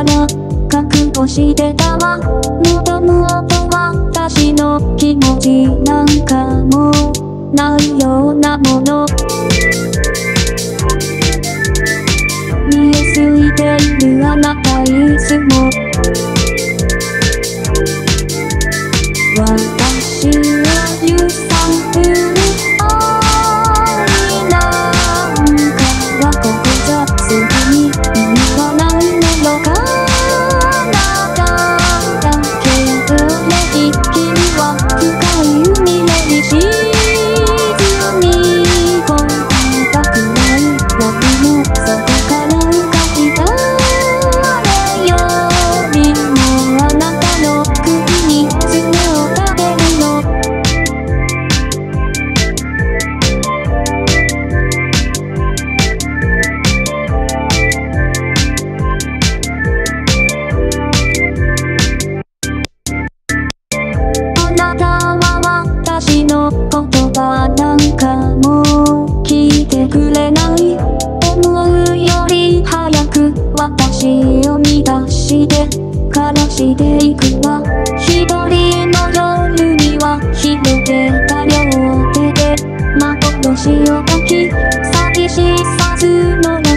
から覚悟してたわ。もともと私の気持ちなんかもないようなもの。見えすぎているあなたいつも。私からしていくわ。一人の夜には広げた両手で幻を書き寂しさ募ら